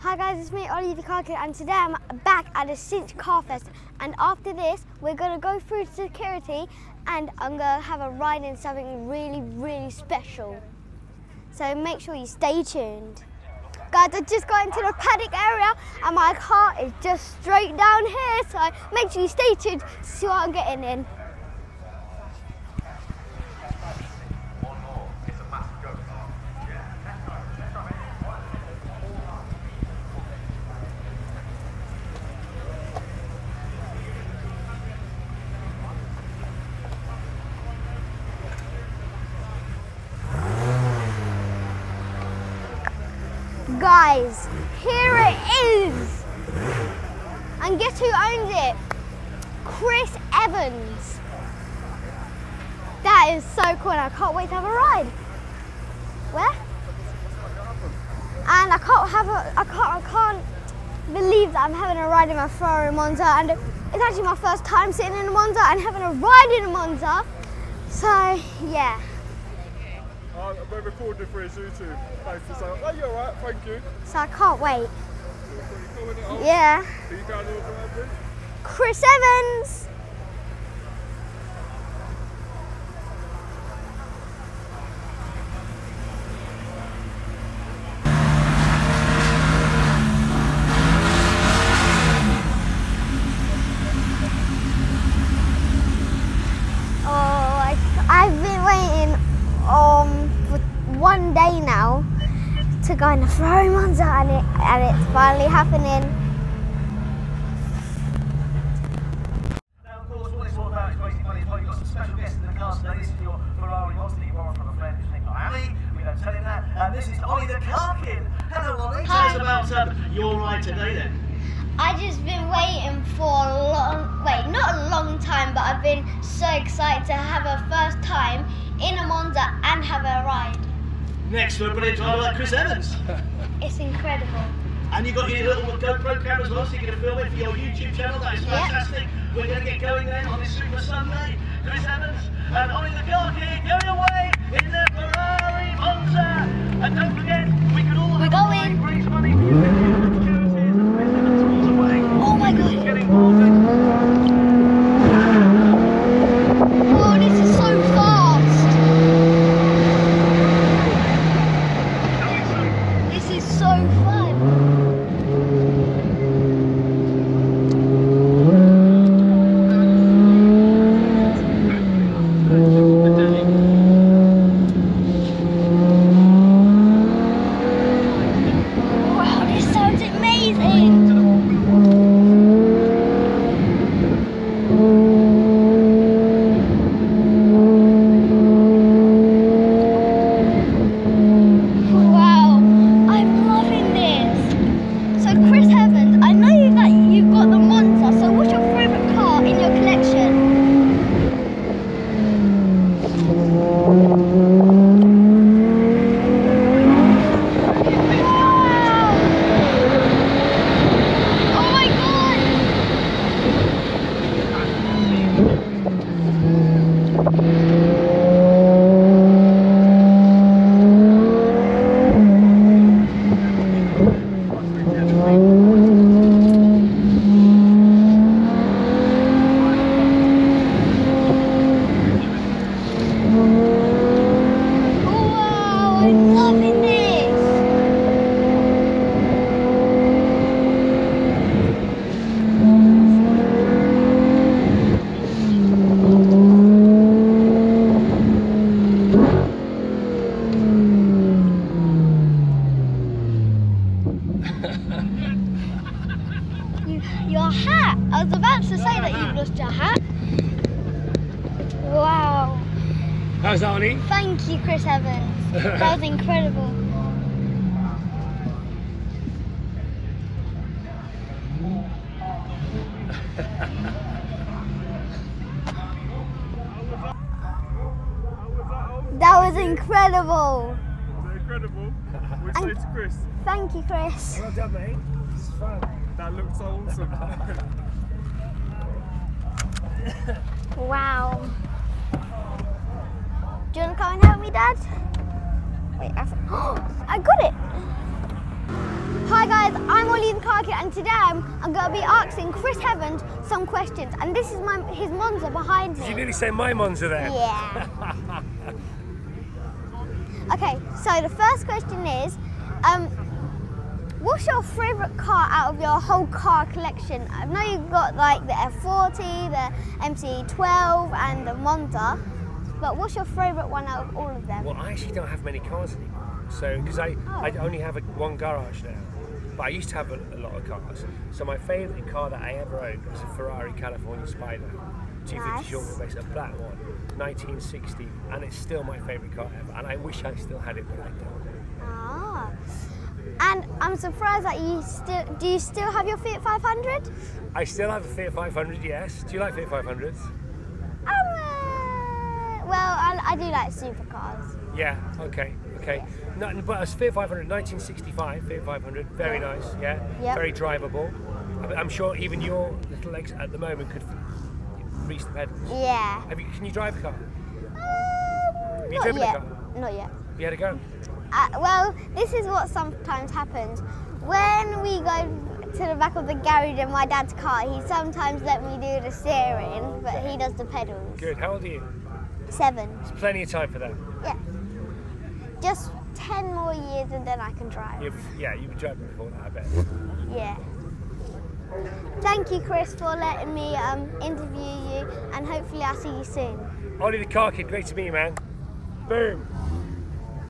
Hi guys, it's me, Ollie the Car Kid, and today I'm back at the Cinch Car Fest. And after this, we're gonna go through security and I'm gonna have a ride in something really, really special. So make sure you stay tuned. Guys, I just got into the paddock area and my car is just straight down here. So make sure you stay tuned to see what I'm getting in. Guys, here it is. And guess who owns it? Chris Evans. That is so cool. and I can't wait to have a ride. Where? And I can't have a. I can't. I can't believe that I'm having a ride in my Ferrari Monza, and it's actually my first time sitting in a Monza and having a ride in a Monza. So yeah. Uh, we're recording for his YouTube. Thanks for saying, oh, you're alright, thank you. So I can't wait. It. Yeah. Are you going all the? Chris Evans. To go in the Ferrari Monza and, it, and it's finally happening. Now, of course, what it's all about got some special in the. This is your tell him that. And this is Ollie the Car Kid. Hello, Ollie. Tell us Hi. about your ride today, then. I've just been waiting for a long, wait, not a long time, but I've been so excited to have a first time in a Monza and have a ride. Next, we're brilliant driver like Chris Evans. It's incredible. And you've got your little GoPro camera as well, so you're going to film it for your YouTube channel. That is Yeah. fantastic. We're going to get going then on this Super Sunday. Chris Evans and Ollie the Car Kid going away in their Ferrari Monza. And don't forget, we could all We're have a going. raise money Mm-hmm. That you've lost your hat. Wow. How's that, Ollie? Thank you, Chris Evans. That was incredible. That was incredible. Was incredible? What do say to Chris? Thank you, Chris. Well done, mate. This is fun. That looked so awesome. Wow. Do you want to come and help me, Dad? Wait, I, I got it. Hi guys, I'm Ollie the Car Kid and today I'm, I'm going to be asking Chris Evans some questions and this is my his Monza behind Did you me. nearly say my Monza there? Yeah. okay, so the first question is, um, what's your favourite car out of your whole car collection? I know you've got like the F40, the MC12 and the Monza, but what's your favourite one out of all of them? Well, I actually don't have many cars anymore. So, because I, Oh. I only have a, one garage now. But I used to have a, a lot of cars. So my favourite car that I ever owned was a Ferrari California Spider. 250 Nice. short wheelbase, a black one, 1960, and it's still my favourite car ever. And I wish I still had it, but I don't. Ah. And I'm surprised that you still do you still have your Fiat 500? I still have a Fiat 500, yes. Do you like Fiat 500s? Well, I, I do like supercars. Yeah, okay, okay. No, but a Fiat 500, 1965 Fiat 500, very nice, yeah, Yep. very drivable. I'm sure even your little legs at the moment could reach the pedals. Yeah. Have you, can you drive a car? Um, you not driven a yet. car? Not yet. Have you had a go? Uh, well, this is what sometimes happens. When we go to the back of the garage in my dad's car, he sometimes let me do the steering, but he does the pedals. Good. How old are you? Seven. There's plenty of time for that. Yeah. Just ten more years and then I can drive. You've, yeah, you've been driving before that, I bet. Yeah. Thank you, Chris, for letting me um, interview you, and hopefully I'll see you soon. Ollie the car kid, great to meet you, man. Boom.